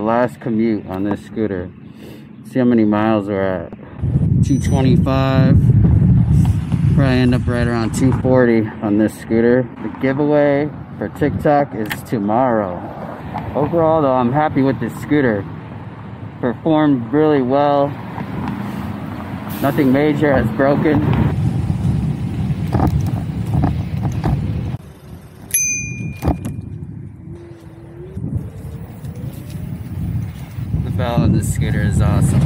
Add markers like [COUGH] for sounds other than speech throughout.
last commute on this scooter. See how many miles we're at. 225. Probably end up right around 240 on this scooter. The giveaway for TikTok is tomorrow. Overall though, I'm happy with this scooter. Performed really well. Nothing major has broken. The on this scooter is awesome.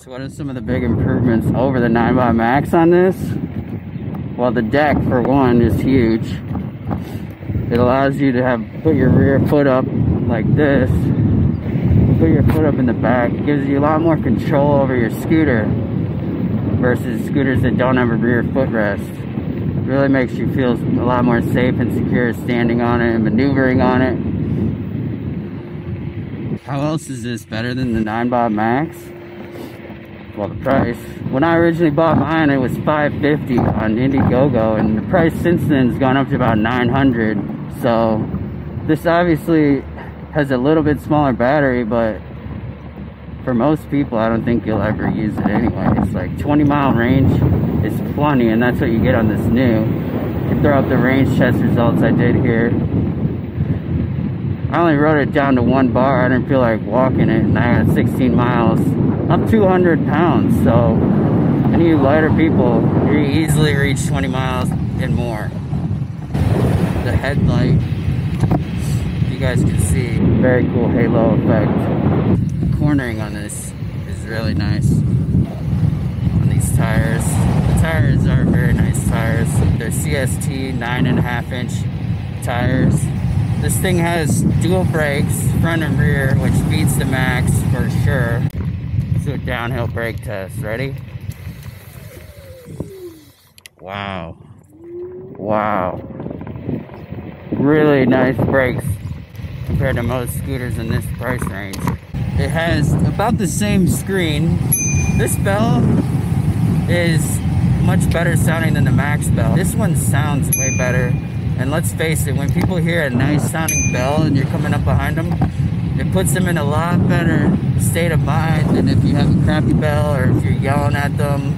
So what are some of the big improvements over the Ninebot Max on this? Well, the deck for one is huge. It allows you to have put your rear foot up like this. Put your foot up in the back. It gives you a lot more control over your scooter versus scooters that don't have a rear footrest. Really makes you feel a lot more safe and secure standing on it and maneuvering on it. How else is this better than the Ninebot Max? Well, the price. When I originally bought mine, it was 550 on Indiegogo, and the price since then has gone up to about 900. So, this obviously has a little bit smaller battery, but for most people, I don't think you'll ever use it anyway. It's like 20 mile range is plenty, and that's what you get on this NIU. You can throw up the range test results I did here. I only rode it down to one bar. I didn't feel like walking it, and I had 16 miles. I'm 200 pounds, so any lighter people, you easily reach 20 miles and more. The headlight, you guys can see, very cool halo effect. Cornering on this is really nice on these tires. The tires are very nice tires. They're CST nine and a half inch tires. This thing has dual brakes, front and rear, which beats the Max for sure. Let's do a downhill brake test. Ready? Wow. Wow. Really nice brakes compared to most scooters in this price range. It has about the same screen. This bell is much better sounding than the Max bell. This one sounds way better and let's face it, when people hear a nice sounding bell and you're coming up behind them, it puts them in a lot better state of mind than if you have a crappy bell or if you're yelling at them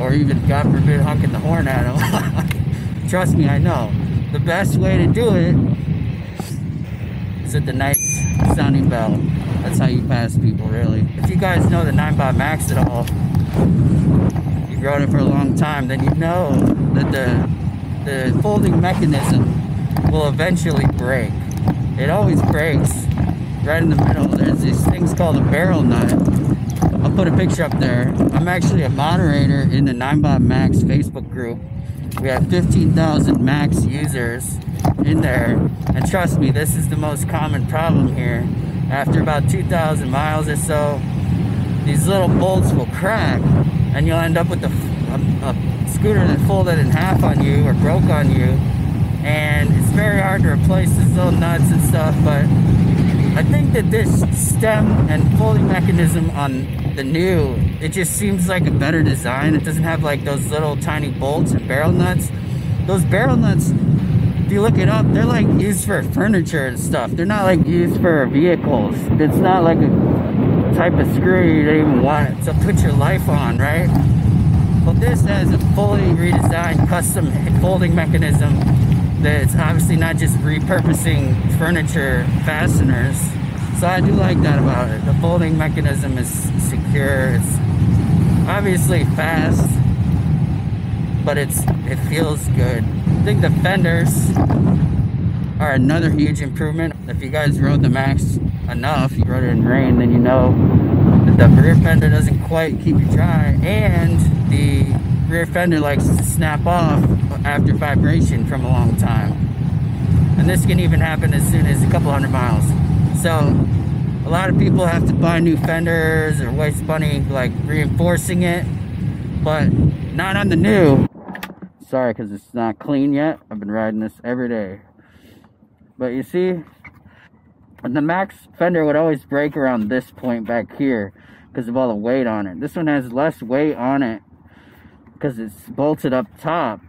or even, God forbid, honking the horn at them. [LAUGHS] Trust me, I know. The best way to do it is with the nice sounding bell. That's how you pass people, really. If you guys know the Ninebot Max at all, you've rode it for a long time, then you know that the the folding mechanism will eventually break. It always breaks right in the middle. There's these things called a barrel nut. I'll put a picture up there. I'm actually a moderator in the Ninebot Max Facebook group. We have 15,000 Max users in there. And trust me, this is the most common problem here. After about 2,000 miles or so, these little bolts will crack and you'll end up with a, a, a scooter that folded in half on you or broke on you. And it's very hard to replace these little nuts and stuff but I think that this stem and folding mechanism on the NIU it just seems like a better design. It doesn't have like those little tiny bolts and barrel nuts. Those barrel nuts if you look it up they're like used for furniture and stuff. They're not like used for vehicles. It's not like a type of screw you don't even want to put your life on right but this has a fully redesigned custom folding mechanism that's obviously not just repurposing furniture fasteners. So I do like that about it. The folding mechanism is secure. It's obviously fast, but it's it feels good. I think the fenders are another huge improvement. If you guys rode the Max enough, you rode it in rain, then you know that the rear fender doesn't quite keep you dry and the rear fender likes to snap off after vibration from a long time. And this can even happen as soon as a couple hundred miles. So a lot of people have to buy new fenders or waste money like reinforcing it, but not on the NIU. Sorry, because it's not clean yet. I've been riding this every day. But you see, the Max fender would always break around this point back here because of all the weight on it. This one has less weight on it because it's bolted up top.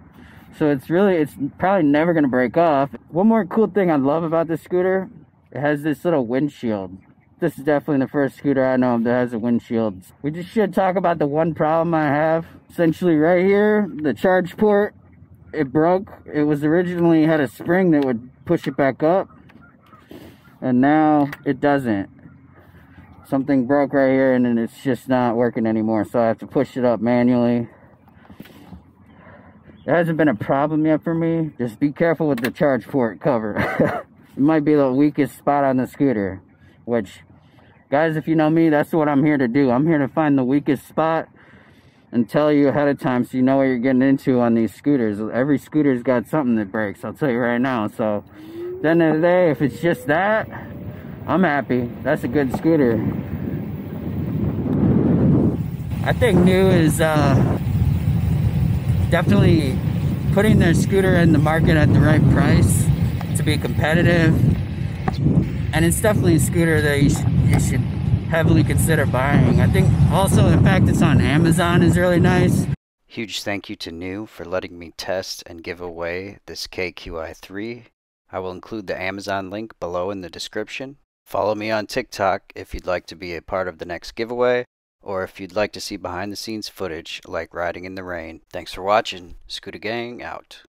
So it's really, it's probably never going to break off. One more cool thing I love about this scooter It has this little windshield. This is definitely the first scooter I know of that has a windshield. We just should talk about the one problem I have. Essentially right here, the charge port, it broke. It was originally had a spring that would push it back up. And now it doesn't. Something broke right here and then it's just not working anymore. So I have to push it up manually. It hasn't been a problem yet for me. Just be careful with the charge port cover. [LAUGHS] it might be the weakest spot on the scooter. Which, guys, if you know me, that's what I'm here to do. I'm here to find the weakest spot and tell you ahead of time so you know what you're getting into on these scooters. Every scooter's got something that breaks, I'll tell you right now. So, at the end of the day, if it's just that, I'm happy. That's a good scooter. I think NIU is uh, definitely putting their scooter in the market at the right price to be competitive. And it's definitely a scooter that you should, you should heavily consider buying. I think also the fact it's on Amazon is really nice. Huge thank you to NIU for letting me test and give away this KQi3. I will include the Amazon link below in the description. Follow me on TikTok if you'd like to be a part of the next giveaway, or if you'd like to see behind the scenes footage like riding in the rain. Thanks for watching. Scooter Gang out.